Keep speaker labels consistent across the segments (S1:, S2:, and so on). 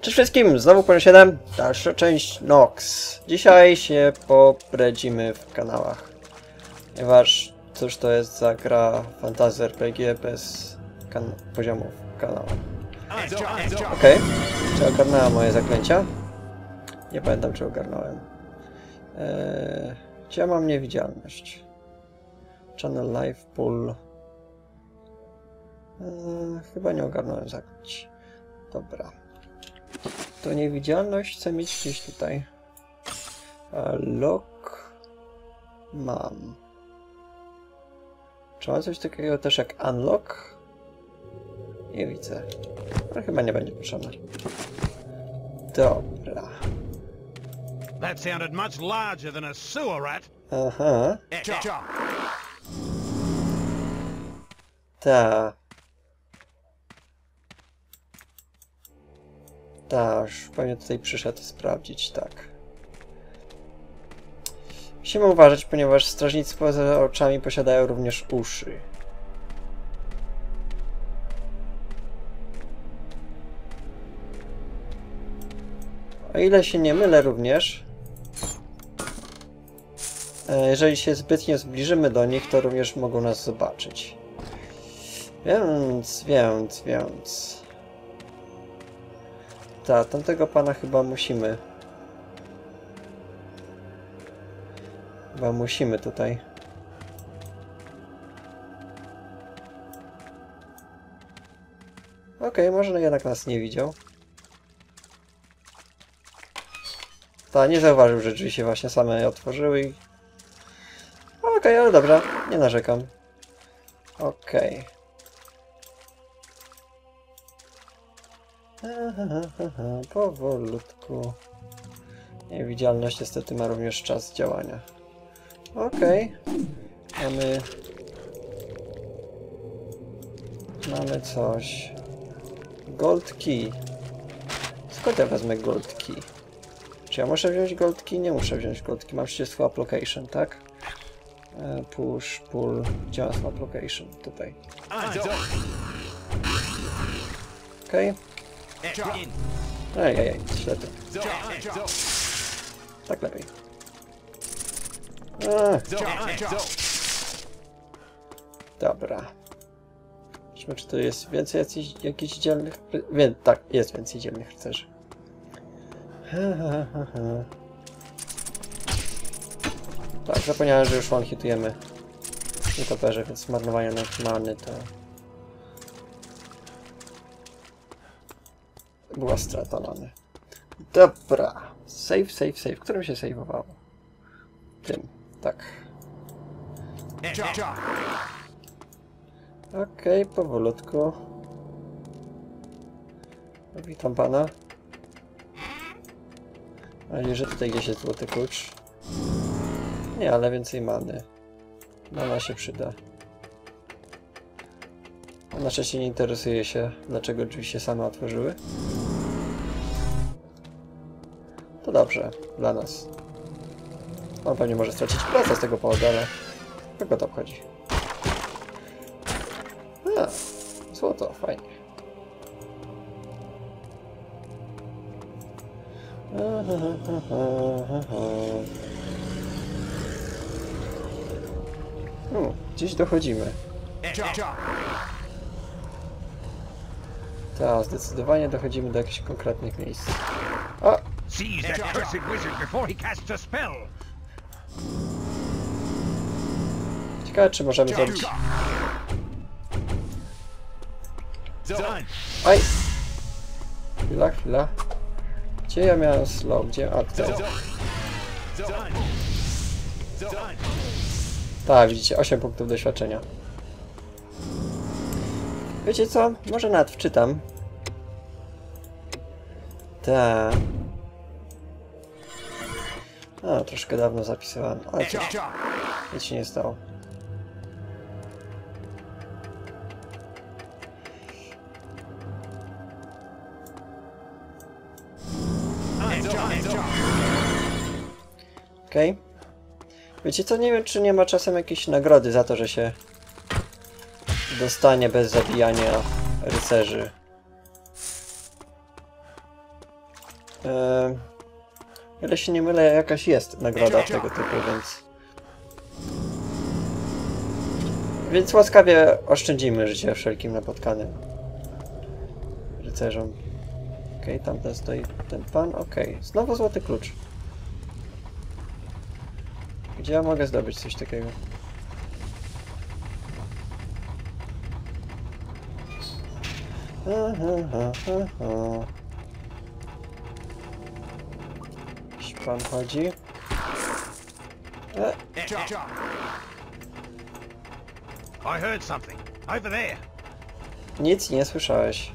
S1: Cześć wszystkim, znowu poziom 7, dalsza część Nox. Dzisiaj się pobredzimy w kanałach. Ponieważ cóż to jest za gra fantasy RPG bez kan poziomów kanału. Okej, czy ogarnęła moje zaklęcia? Nie pamiętam czy ogarnąłem. Eee, gdzie ja mam niewidzialność? Channel Live Pool. Eee, chyba nie ogarnąłem zaklęć. Dobra. To niewidzialność chcę mieć gdzieś tutaj. A lock mam. Czy mam coś takiego też jak unlock? Nie widzę. Ale chyba nie będzie potrzebne. Dobra.
S2: That sounded much larger than a sewer rat.
S1: Aha. Ta. Już pewnie tutaj przyszedł sprawdzić, tak. Musimy uważać, ponieważ strażnicy poza oczami posiadają również uszy. O ile się nie mylę również, e, jeżeli się zbytnio zbliżymy do nich, to również mogą nas zobaczyć. Więc, więc, więc... Ta, tamtego pana chyba musimy. Chyba musimy tutaj. Okej, może jednak nas nie widział. Ta, nie zauważył, że drzwi się właśnie same otworzyły i... Okej, ale dobra, nie narzekam. Okej. Powolutku. Niewidzialność niestety ma również czas działania. Okej. Mamy... Mamy coś. Gold key. Skąd ja wezmę gold key? Czy ja muszę wziąć gold key? Nie muszę wziąć gold key. Mam przecież swap location, tak? E, Push, pull. Gdzie mam swap location? Tutaj. Okej. Ej, ej, ej, ślepy. Tak lepiej. A, dobra. Zobaczmy, czy tu jest więcej jakichś, jakichś dzielnych... Wie, tak, jest więcej dzielnych rycerzy. Tak, zapomniałem, że już one hitujemy nietoperze, więc marnowanie na many to... Była strata mamy. Dobra. Save, save, save. Którym się saveowało? Tym. Tak. Okej, powolutku. Witam pana. A że tutaj gdzieś jest złoty klucz. Nie, ale więcej many. Mana się przyda. Na szczęście nie interesuje się, dlaczego drzwi się same otworzyły. To dobrze, dla nas. On pewnie może stracić pracę z tego powodu, ale kogo to obchodzi? A, złoto, fajnie. Hmm, gdzieś dochodzimy. Tak, zdecydowanie dochodzimy do jakichś konkretnych miejsc. O!
S2: Seize that cursed wizard before he casts a spell.
S1: Ciekawe, czy możemy zrobić... Aj! Chwila, chwila. Gdzie ja miałem slow? Gdzie? A, tutaj. Tak, widzicie, 8 punktów doświadczenia. Wiecie co? Może nawet wczytam. Tak. A, troszkę dawno zapisywałem, ale nic się nie stało. Okej. Wiecie co, nie wiem czy nie ma czasem jakiejś nagrody za to, że się dostanie bez zabijania rycerzy. E, ile się nie mylę, jakaś jest nagroda tego typu, więc... Więc łaskawie oszczędzimy życie wszelkim napotkanym rycerzom. Okej, tamten stoi ten pan, okej. Znowu złoty klucz. Gdzie ja mogę zdobyć coś takiego? Aha, aha, aha. Pan chodzi. E, nic nie słyszałeś.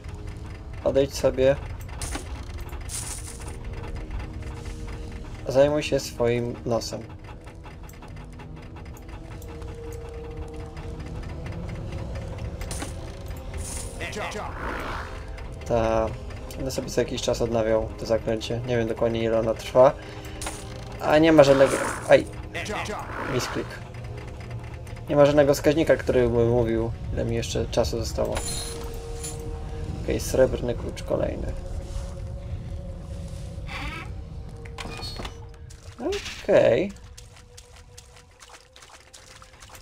S1: Odejdź sobie. Zajmuj się swoim nosem. Ta... Będę sobie co jakiś czas odnawiał to zaklęcie. Nie wiem dokładnie ile ona trwa. A nie ma żadnego... Aj, misklik. Nie ma żadnego wskaźnika, który by mówił, ile mi jeszcze czasu zostało. Okej, srebrny klucz kolejny. Okej.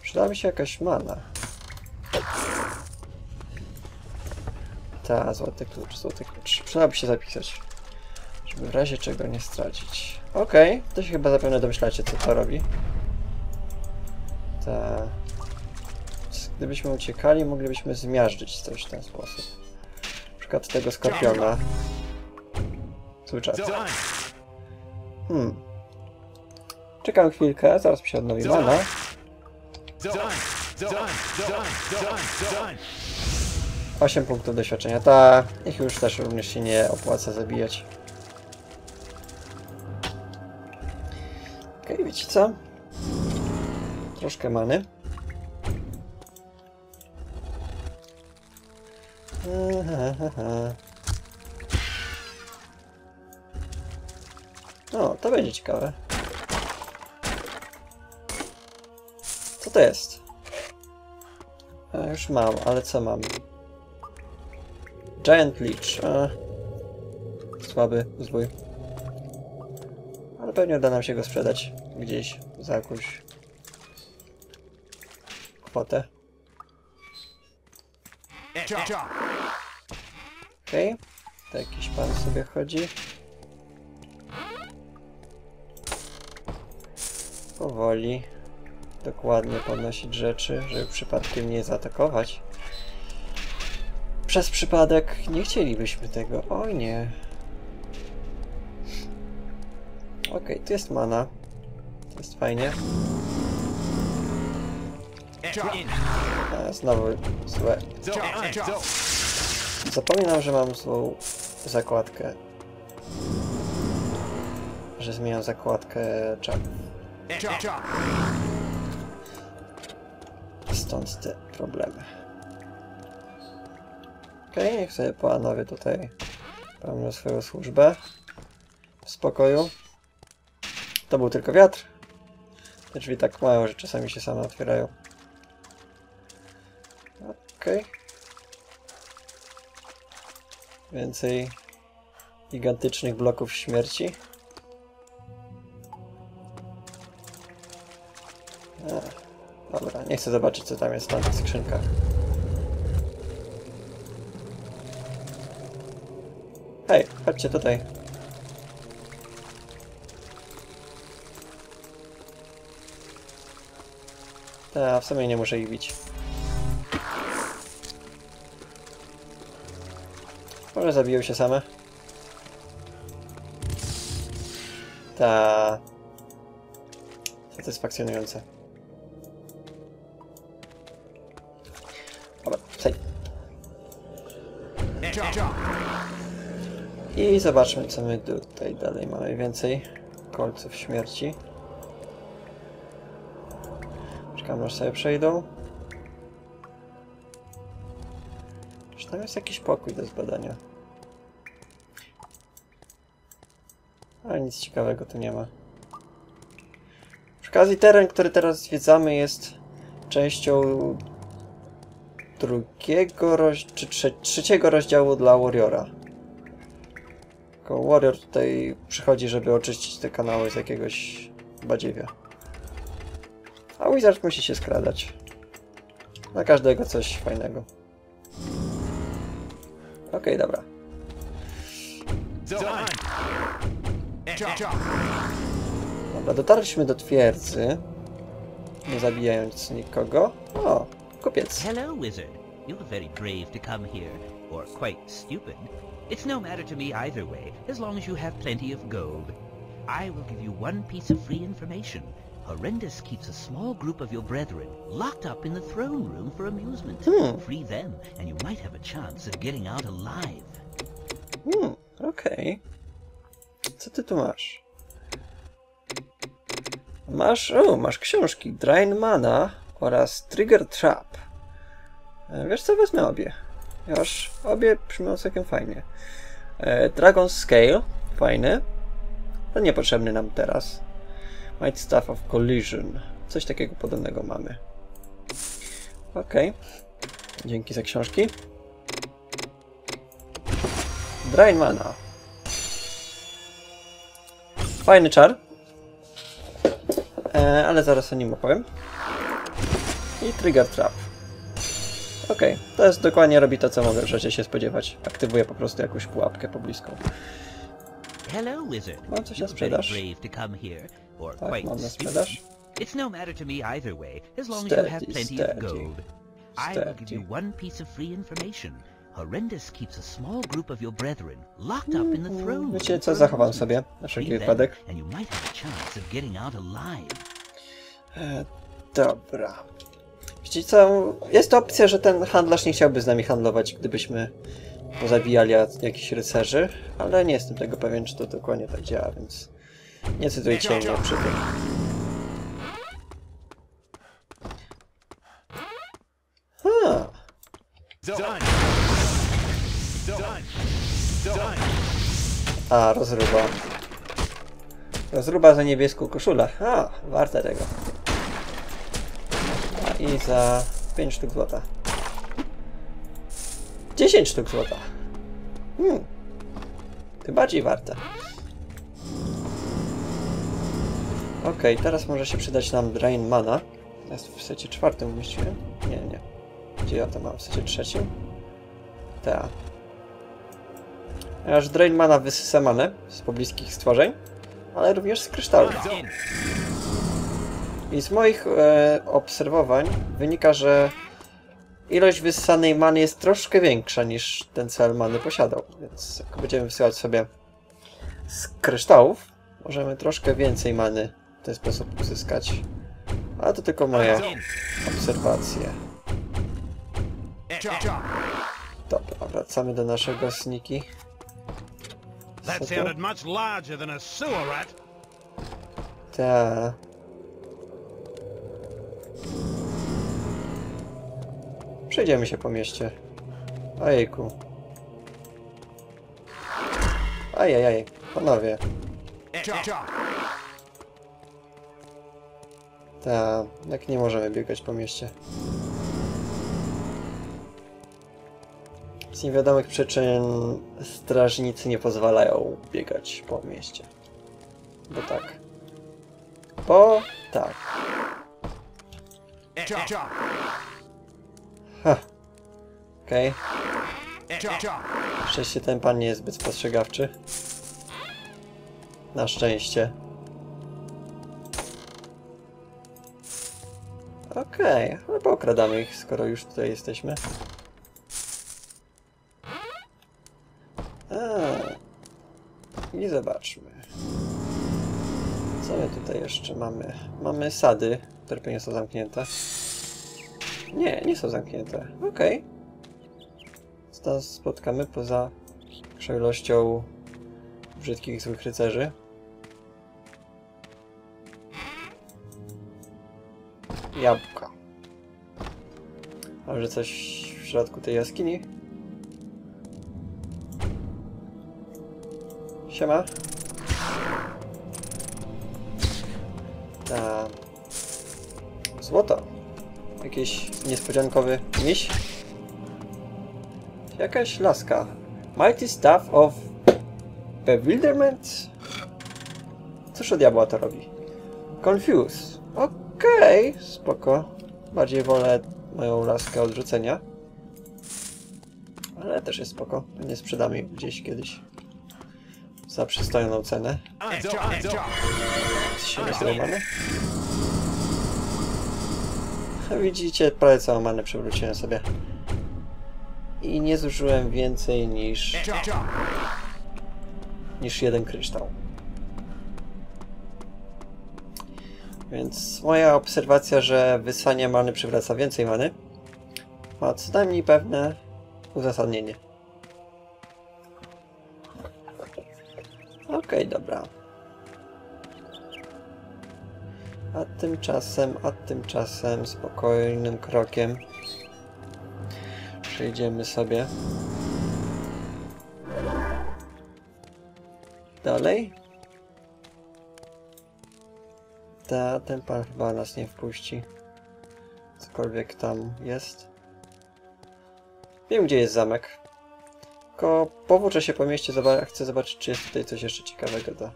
S1: Przyda mi się jakaś mana. Ta, złoty klucz, złoty klucz. Przydałoby się zapisać. Żeby w razie czego nie stracić. Okej, to się chyba zapewne domyślacie, co to robi. Ta. Gdybyśmy uciekali, moglibyśmy zmiażdżyć coś w ten sposób. Na przykład tego skorpiona. Cały czas. Hmm. Czekam chwilkę, zaraz mi się odnowi mana. 8 punktów doświadczenia. Ta, ich już też również się nie opłaca zabijać. Okej, wiecie co? Troszkę many. O, to będzie ciekawe. Co to jest? A, już mam, ale co mam? Giant Leech. A, słaby zwój. Ale pewnie uda nam się go sprzedać gdzieś za jakąś kwotę. Okej. To jakiś pan sobie chodzi. Powoli. Dokładnie podnosić rzeczy, żeby przypadkiem nie zaatakować. Przez przypadek nie chcielibyśmy tego. Oj nie. Okej, tu jest mana. To jest fajnie. A, znowu złe. Zapominam, że mam złą zakładkę. Że zmieniam zakładkę czapów. Stąd te problemy. Okej, niech sobie panowie tutaj pełnią swoją służbę. W spokoju. To był tylko wiatr. Te drzwi tak mają, że czasami się same otwierają. Okej. Więcej gigantycznych bloków śmierci. A, dobra, nie chcę zobaczyć co tam jest na tych skrzynkach. Hej, chodźcie tutaj. Ta, w sumie nie muszę ich bić. Może zabiją się same. Ta. Satysfakcjonujące. I zobaczmy, co my tutaj dalej mamy. Więcej kolców śmierci. Czekam, aż sobie przejdą. Czy tam jest jakiś pokój do zbadania? Ale nic ciekawego tu nie ma. Przy okazji teren, który teraz zwiedzamy jest częścią drugiego roz... czy trze trzeciego rozdziału dla Warriora. Tylko Warrior tutaj przychodzi, żeby oczyścić te kanały z jakiegoś badziewia. A Wizard musi się skradać. Na każdego coś fajnego. Okej, dobra. Dobra, dotarliśmy do twierdzy. Nie zabijając nikogo. O, kupiec.
S3: Hello, wizard. You're very brave to come here, or quite stupid. It's no matter to me either way, as long as you have plenty of gold. I will give you one piece of free information. Horrendous keeps a small group of your brethren locked up in the throne room for amusement.
S1: Hmm.
S3: Free them, and you might have a chance of getting out alive.
S1: Hmm, okej. Co ty tu masz? Masz, o, masz książki Drain Mana oraz Trigger Trap. Wiesz co, wezmę obie. Już obie brzmią całkiem fajnie. E, Dragon Scale, fajny. To niepotrzebny nam teraz. Might Staff of Collision. Coś takiego podobnego mamy. Okej. Dzięki za książki. Drain Mana. Fajny czar. E, ale zaraz o nim opowiem. I Trigger Trap. Okej, to jest dokładnie robi to, co możecie się spodziewać. Aktywuje po prostu jakąś pułapkę pobliską.
S3: Hello, wizard.
S1: Mam coś na sprzedaż? Tak, mam na sprzedaż.
S3: It's no matter to me either way, as long as you have plenty of gold. I will give you one piece of free information. Horrendous keeps a small group of your brethren locked up in the throne room.
S1: Wiecie co, zachowam sobie na wszelki wypadek.
S3: And you might have a chance of getting out alive.
S1: E, dobra. Co, jest opcja, że ten handlarz nie chciałby z nami handlować, gdybyśmy pozabijali jakichś rycerzy, ale nie jestem tego pewien, czy to dokładnie tak działa, więc nie cytujcie mnie przy tym. Ha, a, rozruba. Rozruba za niebieską koszulę. A, warte tego. I za 5 sztuk złota. 10 sztuk złota. Hmm. Tym bardziej warte. Okej, teraz może się przydać nam Drain Mana. Jest w secie czwartym umieściłem? Nie, nie. Gdzie ja to mam? W secie trzecim? Ta. Aż Drain Mana wysysa manę z pobliskich stworzeń, ale również z kryształów. I z moich e, obserwowań wynika, że ilość wysysanej many jest troszkę większa niż ten cel many posiadał. Więc jak będziemy wysyłać sobie z kryształów, możemy troszkę więcej many w ten sposób uzyskać. Ale to tylko moje obserwacje. Dobra, wracamy do naszego sniki.
S2: That
S1: Przejdziemy się po mieście. Ojejku. Ajajaj, panowie. Ta, jak nie możemy biegać po mieście. Z niewiadomych przyczyn strażnicy nie pozwalają biegać po mieście. Bo tak. Bo tak. Okej. Szczęście ten pan nie jest zbyt spostrzegawczy. Na szczęście. Okej, ale pookradamy ich, skoro już tutaj jesteśmy. A. I zobaczmy. Co my tutaj jeszcze mamy? Mamy sady, które pewnie są zamknięte. Nie, nie są zamknięte. Okej. Co nas spotkamy poza ilością brzydkich, złych rycerzy? Jabłka. Może coś w środku tej jaskini? Siema. Ta... Złoto. Jakiś niespodziankowy miś. Jakaś laska. Mighty Staff of Bewilderment? Cóż od diabła to robi? Confuse. Okej, spoko. Bardziej wolę moją laskę odrzucenia. Ale też jest spoko. Nie sprzedamy jej gdzieś kiedyś. Za przystojną cenę. Się nie złamane. Widzicie, prawie całą manę przewróciłem sobie. I nie zużyłem więcej niż... niż jeden kryształ. Więc moja obserwacja, że wysanie many przywraca więcej many, ma co najmniej pewne uzasadnienie. Okej, dobra. A tymczasem, a tymczasem spokojnym krokiem przejdziemy sobie dalej. Ta, ten pan chyba nas nie wpuści. Cokolwiek tam jest. Wiem, gdzie jest zamek. Tylko powłóczę się po mieście, chcę zobaczyć, czy jest tutaj coś jeszcze ciekawego do...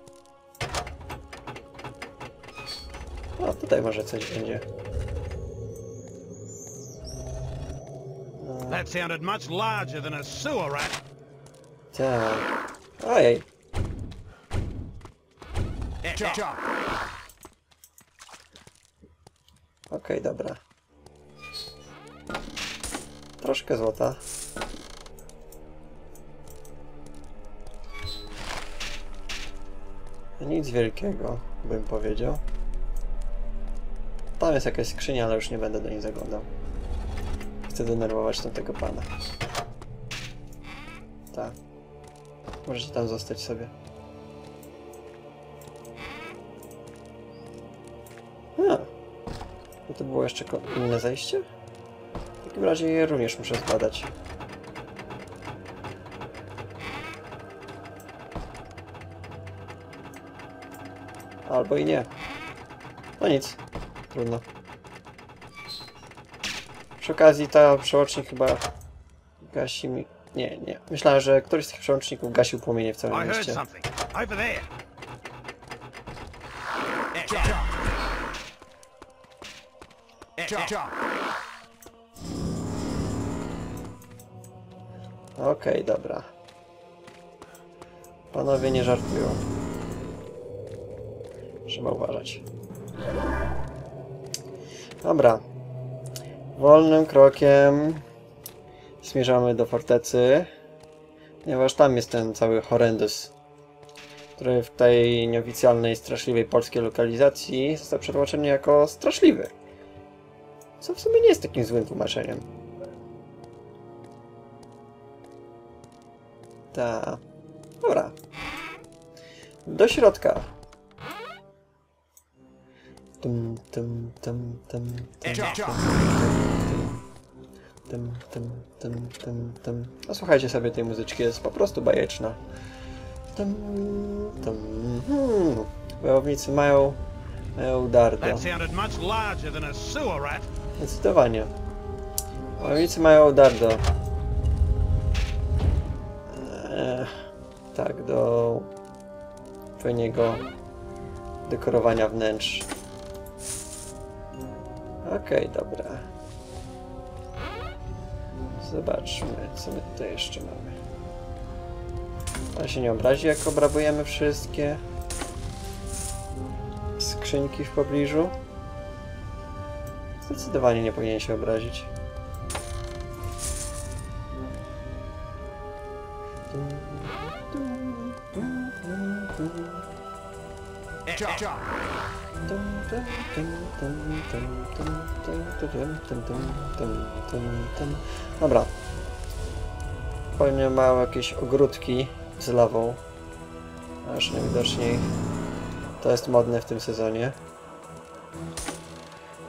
S1: O, tutaj może coś będzie.
S2: That sounded much larger than a sewer rat.
S1: tak. Ojej. Okej, dobra. Troszkę złota. Nic wielkiego, bym powiedział. Tam jest jakaś skrzynia, ale już nie będę do niej zaglądał. Chcę denerwować tamtego pana. Tak. Możecie tam zostać sobie. A. No to było jeszcze inne zejście? W takim razie je również muszę zbadać. Albo i nie. No nic. Trudno. Przy okazji ta przełącznik chyba gasi mi... Nie, nie. Myślałem, że któryś z tych przełączników gasił płomienie w całym mieście. Okej, dobra. Panowie nie żartują. Trzeba uważać. Dobra. Wolnym krokiem zmierzamy do fortecy. Ponieważ tam jest ten cały horrendus, który w tej nieoficjalnej, straszliwej polskiej lokalizacji został przetłumaczony jako straszliwy. Co w sumie nie jest takim złym tłumaczeniem. Ta. Dobra. Do środka. Tum, tum, tum, tum, tum, tum, tum, tum, tum, tum. No słuchajcie sobie tej muzyczki, jest po prostu bajeczna. Tum, tum, hmm. Wojownicy mają, mają dardo.
S2: That sounded much larger than a sewer rat.
S1: Zdecydowanie. Wojownicy mają dardo. Eee, tak, do odpowiedniego dekorowania wnętrz. Okej, dobra. Zobaczmy, co my tutaj jeszcze mamy. Pan się nie obrazi, jak obrabujemy wszystkie skrzynki w pobliżu. Zdecydowanie nie powinien się obrazić. Dobra. Pewnie mają jakieś ogródki z lawą. Aż najwidoczniej to jest modne w tym sezonie.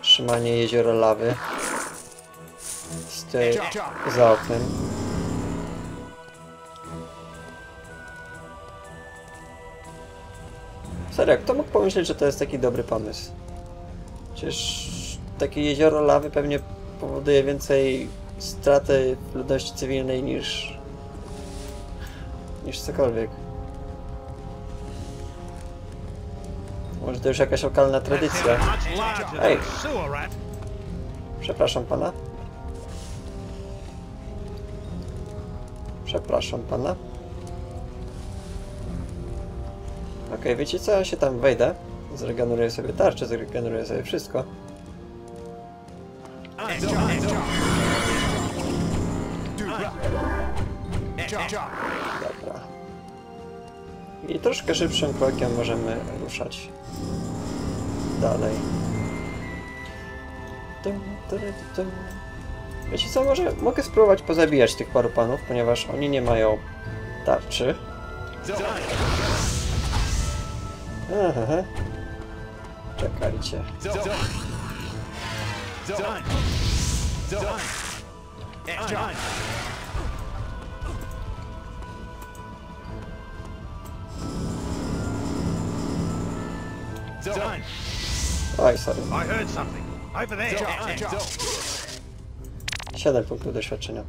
S1: Trzymanie jeziora lawy. Stoi za oknem. Serio, kto mógł pomyśleć, że to jest taki dobry pomysł? Przecież takie jezioro lawy pewnie powoduje więcej straty ludności cywilnej niż... niż cokolwiek. Może to już jakaś lokalna tradycja.
S2: Ej!
S1: Przepraszam pana. Przepraszam pana. Okej, wiecie co? Ja się tam wejdę. Zregeneruję sobie tarczę, zregeneruję sobie wszystko. Dobra. I troszkę szybszym krokiem możemy ruszać dalej. Wiecie co, może mogę spróbować pozabijać tych paru panów, ponieważ oni nie mają tarczy. Aha. Czekajcie. Oj, sorry.
S2: I heard something. Over there.
S1: 7 punktów doświadczenia.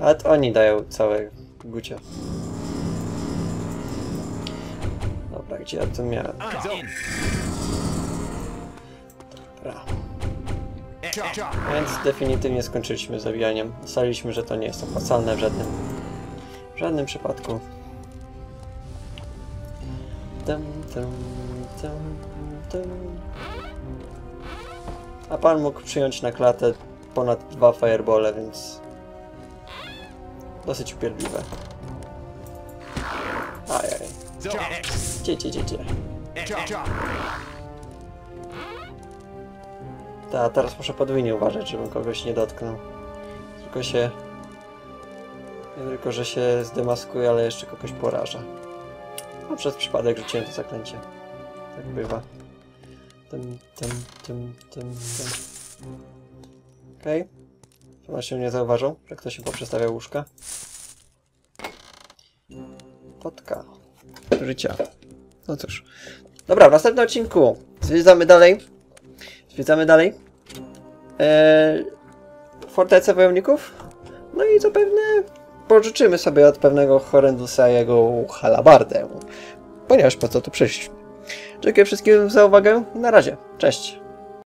S1: Ale to oni dają całe gucie. Gdzie ja to miałem? Dobra. Więc definitywnie skończyliśmy zabijaniem. Ustaliliśmy, że to nie jest opłacalne w żadnym, w żadnym przypadku. Dum, dum, dum, dum. A pan mógł przyjąć na klatę ponad dwa firebole, więc dosyć upierdliwe. Ajaj. Gdzie, gdzie, gdzie, gdzie? Ta, teraz muszę podwójnie uważać, żebym kogoś nie dotknął. Tylko się... Tylko, że się zdemaskuje, ale jeszcze kogoś poraża. No przez przypadek rzuciłem to zaklęcie. Tak bywa. Tym, tym, tym, tym, tym. Okej. Okay. Chyba się nie zauważył, że ktoś się poprzestawiał łóżka. Potka. Życia. No cóż. Dobra, w następnym odcinku zwiedzamy dalej. Zwiedzamy dalej. Eee, fortecę wojowników. No i zapewne pożyczymy sobie od pewnego Horendusa jego halabardę. Ponieważ po co tu przyjść. Dziękuję wszystkim za uwagę. Na razie. Cześć.